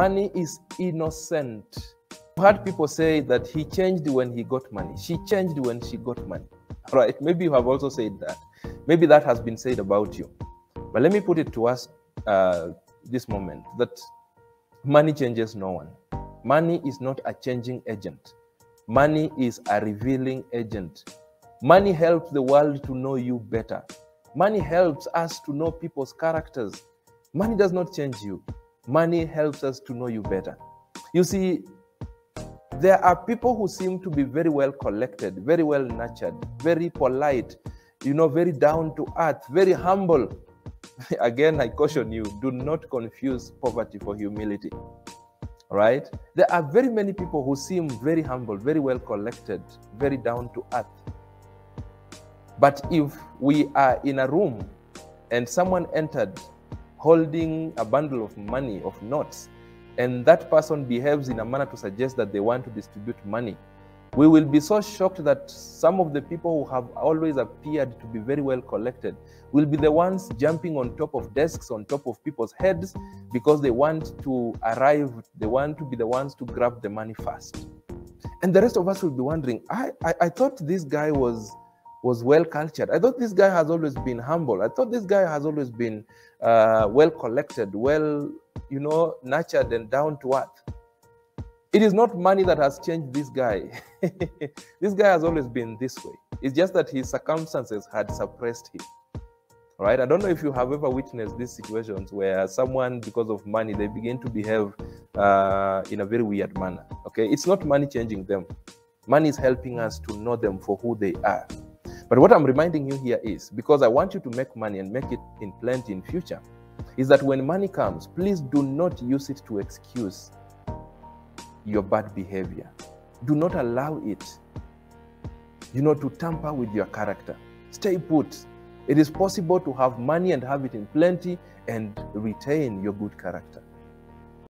Money is innocent. I've heard people say that he changed when he got money. She changed when she got money. Right? Maybe you have also said that. Maybe that has been said about you. But let me put it to us uh, this moment that money changes no one. Money is not a changing agent. Money is a revealing agent. Money helps the world to know you better. Money helps us to know people's characters. Money does not change you. Money helps us to know you better. You see, there are people who seem to be very well collected, very well nurtured, very polite, you know, very down to earth, very humble. Again, I caution you do not confuse poverty for humility. Right? There are very many people who seem very humble, very well collected, very down to earth. But if we are in a room and someone entered holding a bundle of money, of notes, and that person behaves in a manner to suggest that they want to distribute money, we will be so shocked that some of the people who have always appeared to be very well collected will be the ones jumping on top of desks, on top of people's heads, because they want to arrive, they want to be the ones to grab the money first. And the rest of us will be wondering, I, I, I thought this guy was was well cultured. I thought this guy has always been humble. I thought this guy has always been uh, well collected, well, you know, nurtured and down to earth. It is not money that has changed this guy. this guy has always been this way. It's just that his circumstances had suppressed him. Right? I don't know if you have ever witnessed these situations where someone, because of money, they begin to behave uh, in a very weird manner. Okay, it's not money changing them. Money is helping us to know them for who they are. But what I'm reminding you here is because I want you to make money and make it in plenty in future, is that when money comes, please do not use it to excuse your bad behavior. Do not allow it, you know, to tamper with your character. Stay put. It is possible to have money and have it in plenty and retain your good character.